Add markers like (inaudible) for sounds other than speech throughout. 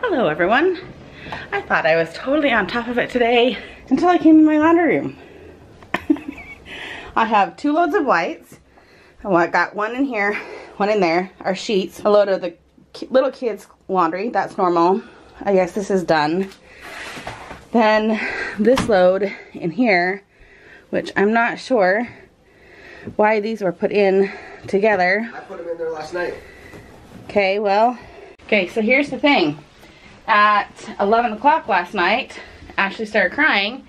Hello everyone. I thought I was totally on top of it today until I came in my laundry room. (laughs) I have two loads of whites. I got one in here, one in there, our sheets, a load of the little kids laundry, that's normal. I guess this is done. Then this load in here, which I'm not sure why these were put in together. I put them in there last night. Okay, well, okay, so here's the thing. At 11 o'clock last night, Ashley started crying,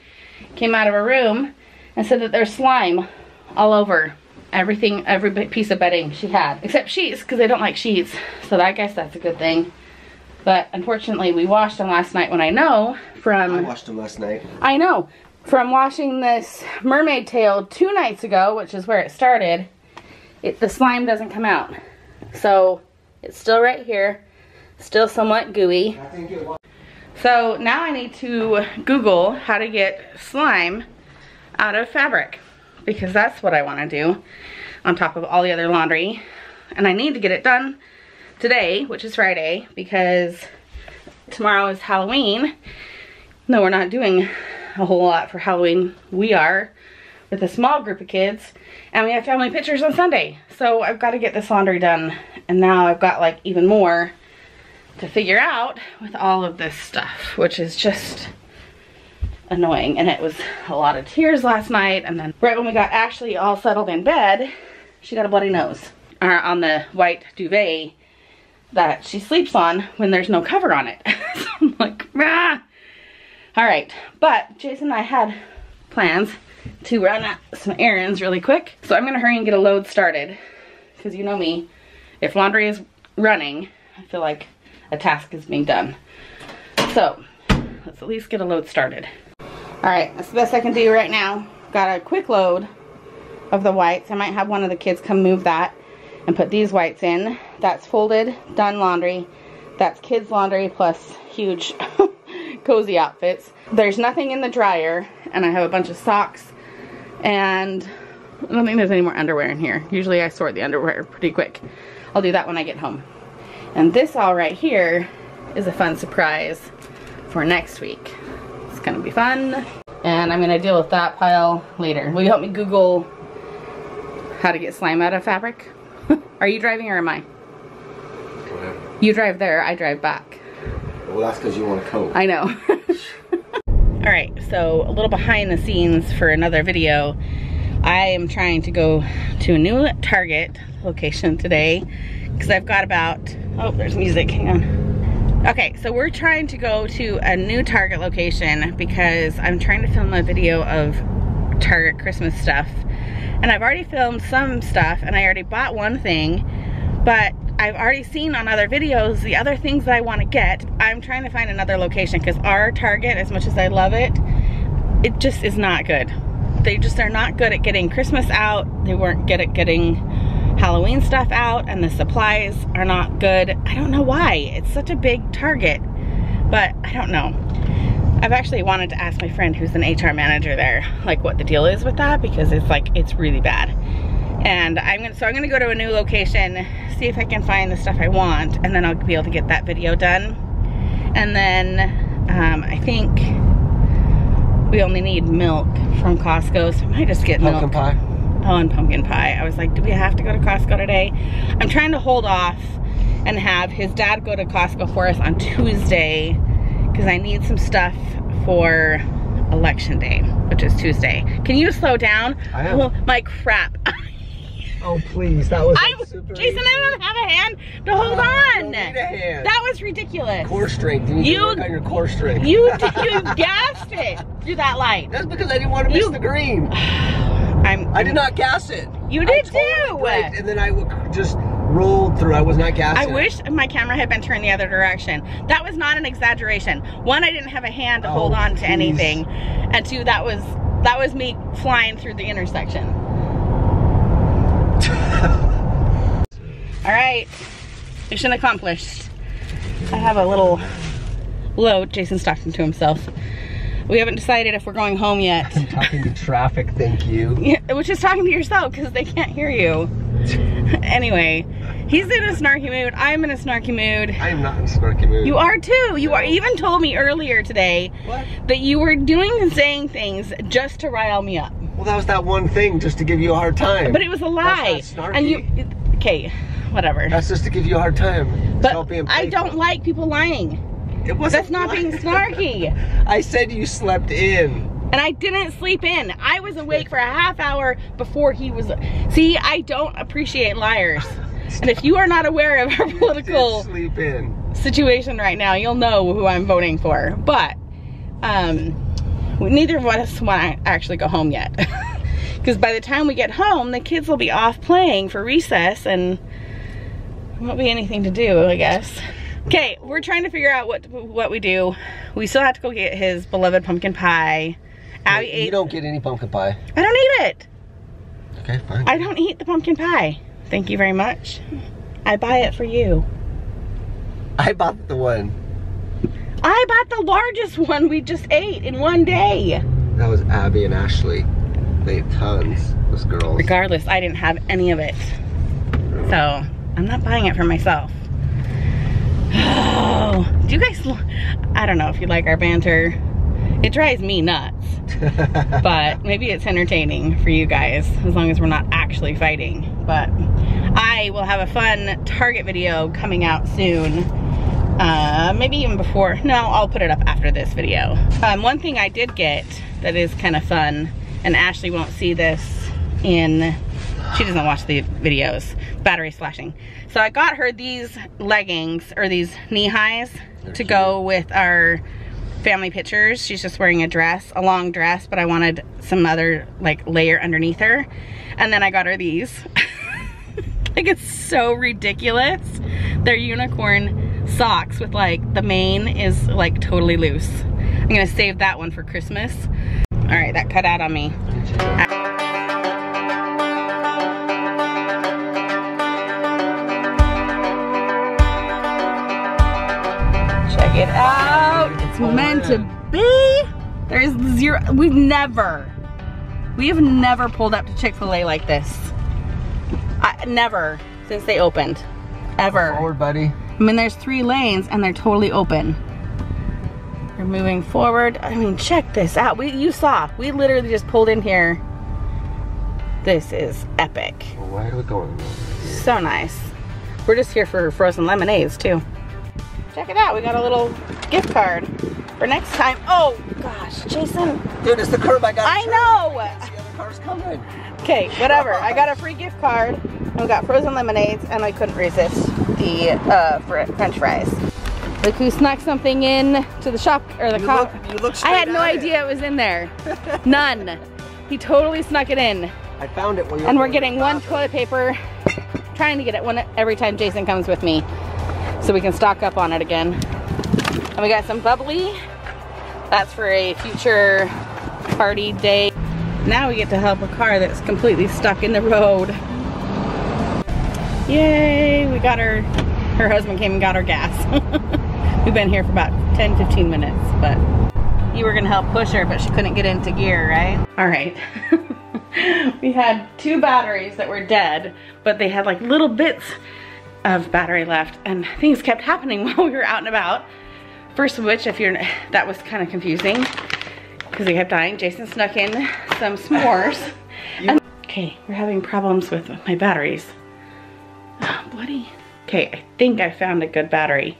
came out of her room, and said that there's slime all over everything, every piece of bedding she had, except sheets, because they don't like sheets, so I guess that's a good thing. But unfortunately, we washed them last night when I know from... I washed them last night. I know. From washing this mermaid tail two nights ago, which is where it started, it, the slime doesn't come out. So it's still right here, still somewhat gooey. So now I need to Google how to get slime out of fabric because that's what I want to do on top of all the other laundry. And I need to get it done today, which is Friday, because tomorrow is Halloween. No, we're not doing a whole lot for Halloween. We are with a small group of kids and we have family pictures on Sunday. So I've got to get this laundry done and now I've got like even more to figure out with all of this stuff, which is just annoying. And it was a lot of tears last night and then right when we got Ashley all settled in bed, she got a bloody nose or on the white duvet that she sleeps on when there's no cover on it. (laughs) so I'm like, ah. All right, but Jason and I had plans to run some errands really quick. So I'm gonna hurry and get a load started because you know me, if laundry is running, I feel like a task is being done. So let's at least get a load started. All right, that's the best I can do right now. Got a quick load of the whites. I might have one of the kids come move that and put these whites in. That's folded, done laundry. That's kids laundry plus huge (laughs) cozy outfits. There's nothing in the dryer and I have a bunch of socks and I don't think there's any more underwear in here. Usually I sort the underwear pretty quick. I'll do that when I get home. And this all right here is a fun surprise for next week. It's gonna be fun. And I'm gonna deal with that pile later. Will you help me Google how to get slime out of fabric? (laughs) Are you driving or am I? Whatever. You drive there, I drive back. Well, that's because you want to coat. I know. (laughs) All right, so a little behind the scenes for another video. I am trying to go to a new Target location today because I've got about, oh, there's music, hang on. Okay, so we're trying to go to a new Target location because I'm trying to film a video of Target Christmas stuff and I've already filmed some stuff and I already bought one thing, but I've already seen on other videos the other things that I want to get. I'm trying to find another location because our Target, as much as I love it, it just is not good. They just are not good at getting Christmas out. They weren't good at getting Halloween stuff out and the supplies are not good. I don't know why. It's such a big Target, but I don't know. I've actually wanted to ask my friend who's an HR manager there, like what the deal is with that because it's like, it's really bad. And I'm gonna, so I'm gonna go to a new location, see if I can find the stuff I want, and then I'll be able to get that video done. And then um, I think we only need milk from Costco, so I might just get Pumpkin milk. pie. Oh, and pumpkin pie. I was like, do we have to go to Costco today? I'm trying to hold off and have his dad go to Costco for us on Tuesday because I need some stuff for election day, which is Tuesday. Can you slow down? I am. Oh my crap. (laughs) Oh, please. That was I, like, super Jason, easy. I don't have a hand to hold Oh, on. you don't need a hand. That was ridiculous. Core strength. You need You- to on your core strength. You, (laughs) you gassed it through that light. That's because I didn't want to miss You- the green. (sighs) (sighs) I'm, I did not gas it. You did too. braked, and then I just rolled through. I was not gas. I wish my camera had been turned the other direction. That was not an exaggeration. One, I didn't have a hand to Oh, hold on to please. anything, and two, that was that was me flying through the intersection. All right, mission accomplished. I have a little load. Jason's talking to himself. We haven't decided if we're going home yet. I'm talking to traffic. Thank you. Yeah, which is talking to yourself because they can't hear you. (laughs) anyway, He's in a snarky mood. I'm in a snarky mood. I am not in a snarky mood. You are too. You are No. even told me earlier today What? that you were doing and saying things just to rile me up. Well, that was that one thing just to give you a hard time. But it was a lie. That's not snarky. And you okay, whatever. That's just to give you a hard time. It's but I don't like people lying. It wasn't That's not being snarky. (laughs) I said you slept in. And I didn't sleep in. I was awake for a half hour before he was. See, I don't appreciate liars. (laughs) And if you are not aware of our political sleep in. situation right now, you'll know who I'm voting for. But um, neither of us want to actually go home yet. (laughs) Because by the time we get home, the kids will be off playing for recess and won't be anything to do, I guess. Okay, we're trying to figure out what what we do. We still have to go get his beloved pumpkin pie. Abby you ate. don't get any pumpkin pie. I don't eat it. Okay, fine. I don't eat the pumpkin pie. Thank you very much. I buy it for you. I bought the one. I bought the largest one we just ate in one day. That was Abby and Ashley. They ate tons. Those girls. Regardless, I didn't have any of it. So, I'm not buying it for myself. Oh, (gasps) do you guys, I don't know if you like our banter. It drives me nuts, (laughs) but maybe it's entertaining for you guys as long as we're not actually fighting. But I will have a fun Target video coming out soon. Uh, maybe even before, no, I'll put it up after this video. Um, one thing I did get that is kind of fun, and Ashley won't see this in, she doesn't watch the videos, battery slashing. So I got her these leggings, or these knee highs, They're to go with our family pictures. She's just wearing a dress, a long dress, but I wanted some other like layer underneath her. And then I got her these. (laughs) like it's so ridiculous. They're unicorn socks with like the mane is like totally loose. I'm gonna save that one for Christmas. All right, that cut out on me. It out. It's meant to be. There's zero, we've never, we have never pulled up to Chick-fil-A like this. I, never, since they opened, ever. Forward, buddy. I mean, there's three lanes and they're totally open. We're moving forward. I mean, check this out. We, you saw, we literally just pulled in here. This is epic. Why are we going? So nice. We're just here for frozen lemonades too. Check it out. We got a little gift card for next time. Oh gosh, Jason. Dude, it's the curb I got. I know. The other car's coming. Okay, whatever. I got a free gift card and we got frozen lemonades and I couldn't resist the uh, fr french fries. Look who snuck something in to the shop or the cop. look, you look I had no at it. idea it was in there. (laughs) None. He totally snuck it in. I found it while you were And we're getting one toilet paper, trying to get it one every time Jason comes with me so we can stock up on it again. And we got some bubbly. That's for a future party day. Now we get to help a car that's completely stuck in the road. Yay, we got her, her husband came and got her gas. (laughs) We've been here for about 10, 15 minutes, but you were gonna help push her, but she couldn't get into gear, right? All right. (laughs) we had two batteries that were dead, but they had like little bits of battery left and things kept happening (laughs) while we were out and about. First of which, if you're, that was kind of confusing because they kept dying. Jason snuck in some s'mores. (laughs) And- okay, we're having problems with my batteries. Oh, bloody. Okay, I think I found a good battery.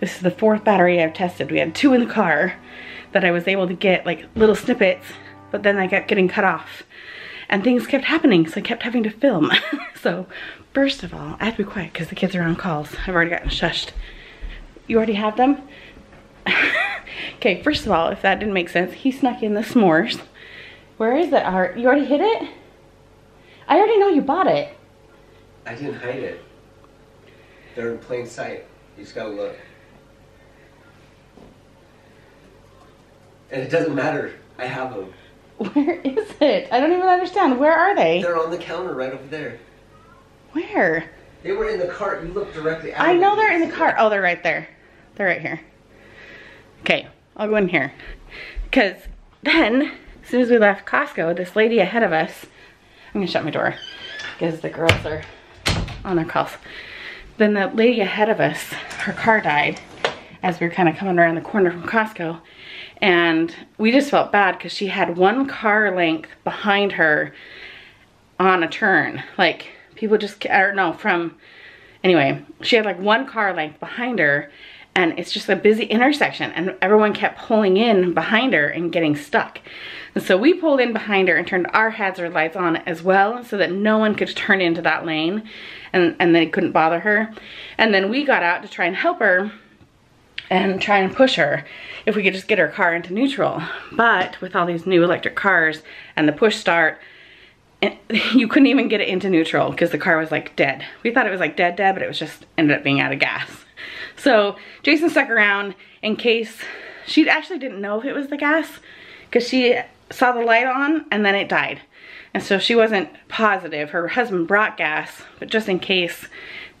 This is the fourth battery I've tested. We had two in the car that I was able to get like little snippets, but then I kept getting cut off. And things kept happening, so I kept having to film. (laughs) so, first of all, I have to be quiet because the kids are on calls. I've already gotten shushed. You already have them? (laughs) okay, first of all, if that didn't make sense, he snuck in the s'mores. Where is it, Art? You already hid it? I already know you bought it. I didn't hide it. They're in plain sight. You just gotta look. And it doesn't matter. I have them. (laughs) Where is it? I don't even understand. Where are they? They're on the counter right over there. Where? They were in the cart. You looked directly at I know they're in the cart. Oh, they're right there. They're right here. Okay, I'll go in here. Because then, as soon as we left Costco, this lady ahead of us, I'm gonna shut my door because the girls are on their calls. then the lady ahead of us, her car died as we were kind of coming around the corner from Costco. And we just felt bad because she had one car length behind her on a turn. Like people just, I don't know, from, anyway, she had like one car length behind her and it's just a busy intersection and everyone kept pulling in behind her and getting stuck. And so we pulled in behind her and turned our hazard lights on as well so that no one could turn into that lane and, and they couldn't bother her. And then we got out to try and help her and try and push her if we could just get her car into neutral. But with all these new electric cars and the push start, (laughs) you couldn't even get it into neutral because the car was like dead. We thought it was like dead dead, but it was just ended up being out of gas. So Jason stuck around in case, she actually didn't know if it was the gas because she saw the light on and then it died. And so she wasn't positive. Her husband brought gas, but just in case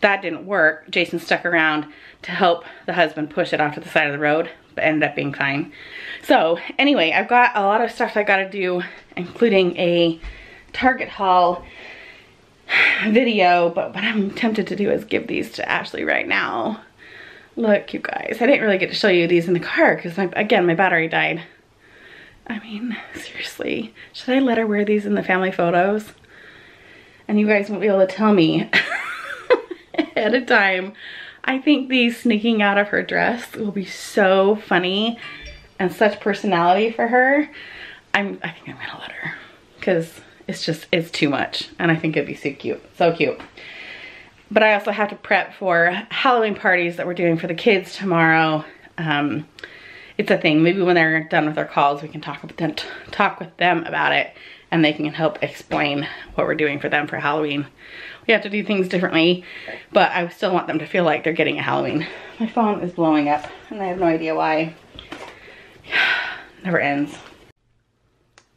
that didn't work, Jason stuck around to help the husband push it off to the side of the road, but ended up being fine. So anyway, I've got a lot of stuff I gotta do, including a Target haul video, but what I'm tempted to do is give these to Ashley right now. Look, you guys, I didn't really get to show you these in the car because, again, my battery died. I mean, (laughs) seriously, should I let her wear these in the family photos? And you guys won't be able to tell me (laughs) ahead of time. I think these sneaking out of her dress will be so funny and such personality for her. I'm, I think I'm gonna let her because it's just, it's too much. And I think it'd be so cute, so cute. But I also have to prep for Halloween parties that we're doing for the kids tomorrow. Um, it's a thing. Maybe when they're done with their calls, we can talk with them, talk with them about it and they can help explain what we're doing for them for Halloween. We have to do things differently, but I still want them to feel like they're getting a Halloween. My phone is blowing up and I have no idea why. (sighs) Never ends.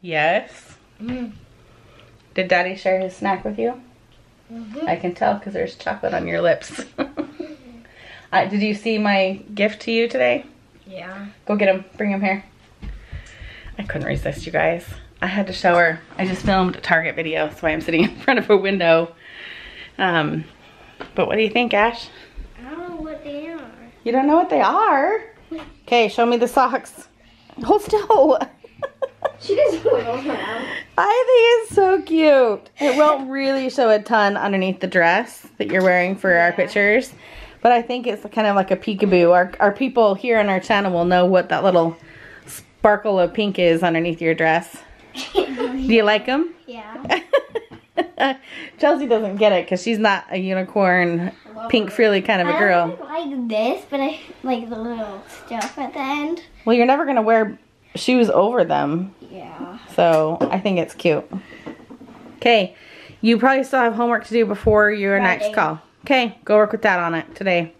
Yes? Mm. Did daddy share his snack with you? Mm -hmm. I can tell because there's chocolate on your lips. (laughs) uh, did you see my gift to you today? Yeah. Go get him. Bring him here. I couldn't resist, you guys. I had to show her. I just filmed a Target video. That's why I'm sitting (laughs) in front of a window. Um, but what do you think, Ash? I don't know what they are. You don't know what they are? (laughs) Okay, show me the socks. Hold still. She doesn't (laughs) know I think it's so cute. It won't really show a ton underneath the dress that you're wearing for yeah. our pictures. But I think it's kind of like a peekaboo. Our, our people here on our channel will know what that little sparkle of pink is underneath your dress. (laughs) Do you like them? Yeah. (laughs) Chelsea doesn't get it because she's not a unicorn, pink frilly kind of a girl. I like this, but I like the little stuff at the end. Well, you're never going to wear shoes over them. Yeah. So I think it's cute. Okay, you probably still have homework to do before your Writing. next call. Okay, go work with that on it today.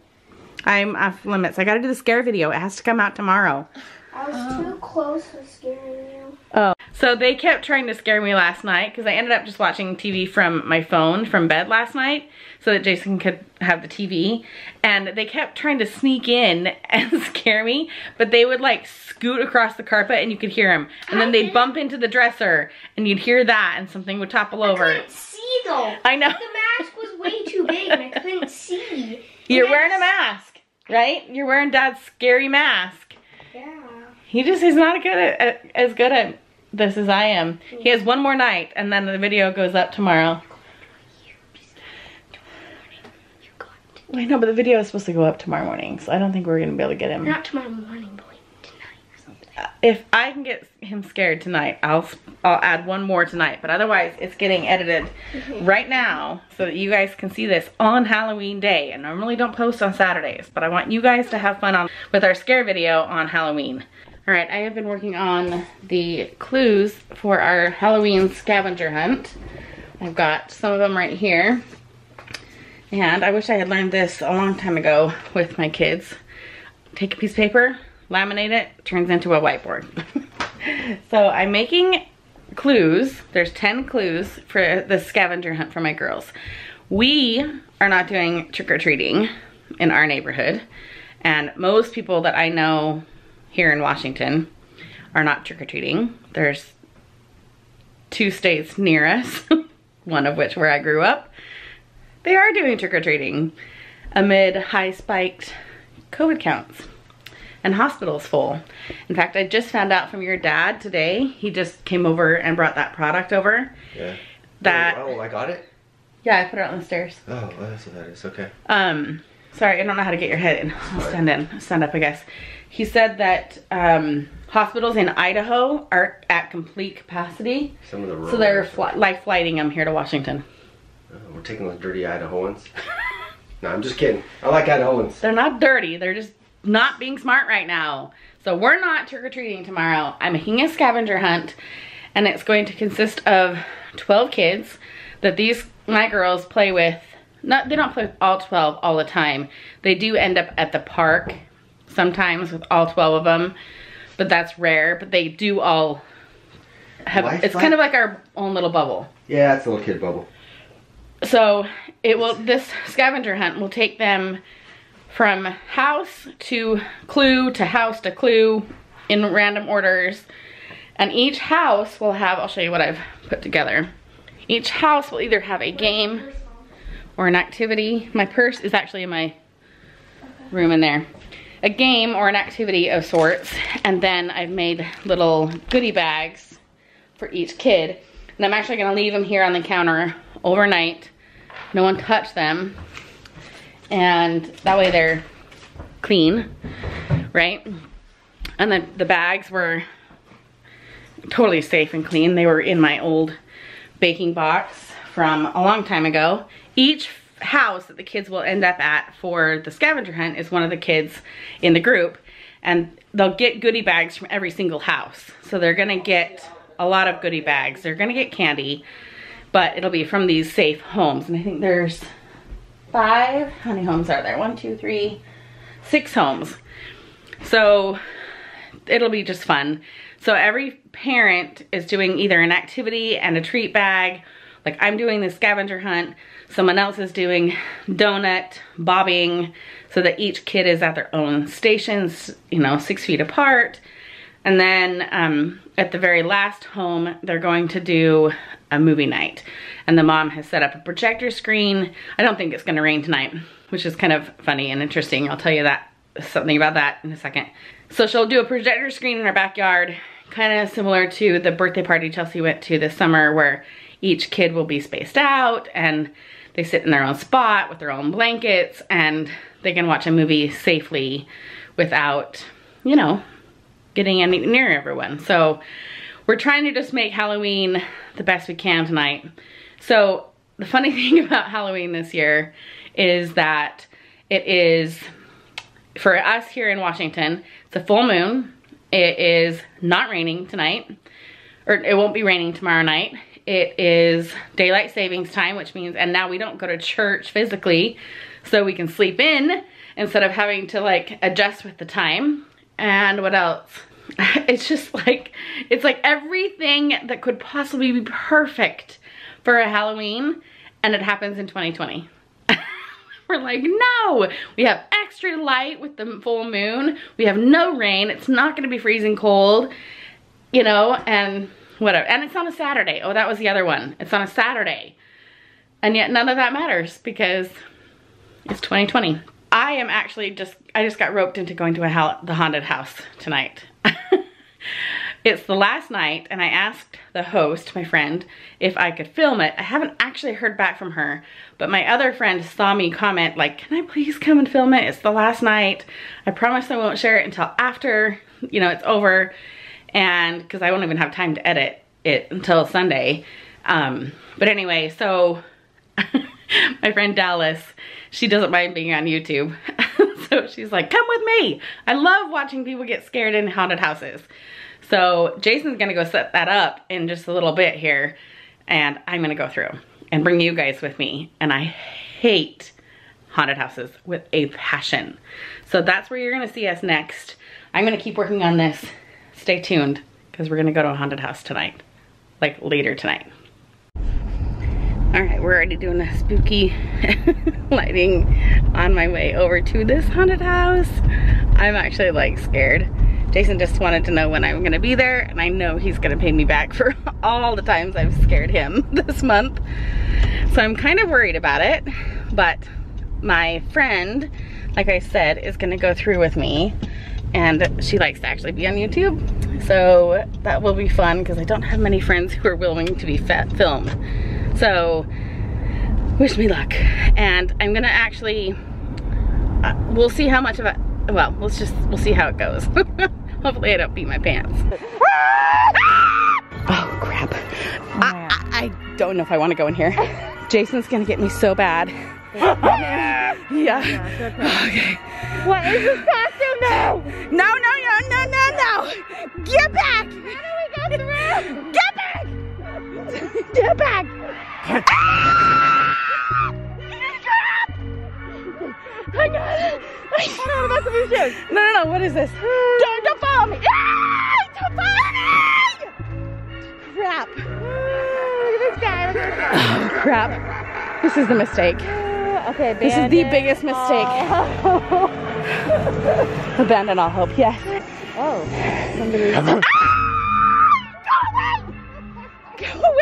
I'm off limits. I got to do the scare video. It has to come out tomorrow. I was um, too close to scaring you. Oh. So they kept trying to scare me last night because I ended up just watching TV from my phone from bed last night so that Jason could have the TV. And they kept trying to sneak in (laughs) and scare me, but they would like scoot across the carpet and you could hear them. And then they'd bump into the dresser and you'd hear that and something would topple over. I couldn't see though. I know. The mask was way too big and I couldn't see. (laughs) You're wearing a mask, right? You're wearing dad's scary mask. He just is not good at, at, as good at this as I am. He has one more night and then the video goes up tomorrow. I know, but the video is supposed to go up tomorrow morning, so I don't think we're going to be able to get him. Not tomorrow morning, but like tonight or something. Uh, if I can get him scared tonight, I'll I'll add one more tonight. But otherwise, it's getting edited mm -hmm. right now so that you guys can see this on Halloween day. I normally don't post on Saturdays, but I want you guys to have fun on with our scare video on Halloween. All right, I have been working on the clues for our Halloween scavenger hunt. I've got some of them right here. And I wish I had learned this a long time ago with my kids. Take a piece of paper, laminate it, turns into a whiteboard. (laughs) so I'm making clues. There's 10 clues for the scavenger hunt for my girls. We are not doing trick-or-treating in our neighborhood. And most people that I know here in Washington are not trick-or-treating. There's two states near us, (laughs) one of which where I grew up, they are doing trick-or-treating. amid high spiked COVID counts and hospitals full. In fact, I just found out from your dad today, he just came over and brought that product over. Yeah. That, Oh, I got it? yeah, I put it on the stairs. Oh, that's what that is. Okay. Um, sorry, I don't know how to get your head in. I'll stand in, stand up, I guess. He said that um, hospitals in Idaho are at complete capacity, Some of the so they're fly, like flighting them here to Washington. Oh, we're taking those dirty Idahoans. (laughs) no, I'm just kidding. I like Idahoans. They're not dirty. They're just not being smart right now. So we're not trick-or-treating tomorrow. I'm making a scavenger hunt and it's going to consist of 12 kids that these my girls play with. Not they don't play with all 12 all the time. They do end up at the park sometimes with all 12 of them, but that's rare, but they do all have Life it's kind of like our own little bubble. Yeah, it's a little kid bubble. So it will this scavenger hunt will take them from house to clue to house to clue in random orders. And each house will have, I'll show you what I've put together. Each house will either have a game or an activity. My purse is actually in my room in there. A game or an activity of sorts. And then I've made little goodie bags for each kid. And I'm actually gonna leave them here on the counter overnight. No one touch them. And that way they're clean, right? And then the bags were totally safe and clean. They were in my old baking box from a long time ago. Each house that the kids will end up at for the scavenger hunt is one of the kids in the group and they'll get goodie bags from every single house. So they're gonna get a lot of goodie bags. They're gonna get candy, but it'll be from these safe homes. And I think there's five, how many homes are there? One, two, three, six homes. So it'll be just fun. So every parent is doing either an activity and a treat bag. Like I'm doing the scavenger hunt. Someone else is doing donut, bobbing, so that each kid is at their own stations, you know, six feet apart. And then um, at the very last home, they're going to do a movie night. And the mom has set up a projector screen. I don't think it's gonna rain tonight, which is kind of funny and interesting. I'll tell you that, something about that in a second. So she'll do a projector screen in her backyard, kind of similar to the birthday party Chelsea went to this summer where each kid will be spaced out and they sit in their own spot with their own blankets and they can watch a movie safely without, you know, getting any near everyone. So we're trying to just make Halloween the best we can tonight. So the funny (laughs) thing about Halloween this year is that it is, for us here in Washington, it's a full moon. It is not raining tonight, or it won't be raining tomorrow night. It is daylight savings time, which means, and now we don't go to church physically, so we can sleep in instead of having to like adjust with the time. And what else? (laughs) It's just like, it's like everything that could possibly be perfect for a Halloween, and it happens in 2020. (laughs) We're like, no, we have extra light with the full moon. We have no rain. It's not gonna be freezing cold, you know, and whatever. And it's on a Saturday. Oh, that was the other one. It's on a Saturday. And yet none of that matters because it's 2020. I am actually just, I just got roped into going to a the haunted house tonight. (laughs) it's the last night and I asked the host, my friend, if I could film it. I haven't actually heard back from her, but my other friend saw me comment like, can I please come and film it? It's the last night. I promise I won't share it until after, you know, it's over. And cause I won't even have time to edit it until Sunday. Um, but anyway, so (laughs) my friend Dallas, she doesn't mind being on YouTube. (laughs) so she's like, come with me. I love watching people get scared in haunted houses. So Jason's gonna go set that up in just a little bit here and I'm gonna go through and bring you guys with me. And I hate haunted houses with a passion. So that's where you're gonna see us next. I'm gonna keep working on this. Stay tuned because we're gonna go to a haunted house tonight, like later tonight. All right, we're already doing the spooky (laughs) lighting on my way over to this haunted house. I'm actually like scared. Jason just wanted to know when I'm gonna be there and I know he's gonna pay me back (laughs) for all the times I've scared him (laughs) this month. So I'm kind of worried about it, but my friend, like I said, is gonna go through with me and she likes to actually be on YouTube. So that will be fun because I don't have many friends who are willing to be filmed. So wish me luck. And I'm gonna actually, uh, we'll see how much of it, well, let's just, we'll see how it goes. (laughs) Hopefully I don't beat my pants. (laughs) oh crap. I, I, I don't know if I wanna go in here. (laughs) Jason's gonna get me so bad. Yeah. Okay. What is this costume now? No, no, no, no, no, no. Get back. How do we get through? Get back. Get back. I got it. Hold on, about some shoes. No, no, no. What is this? Don't, don't follow me. Ah, don't follow me. Crap. Look at this guy. Look at this guy. Oh, crap. This is the mistake. Okay, This is the biggest mistake. Oh. (laughs) Abandon all hope. Yes. oh. Somebody. (laughs) Go away! Go away!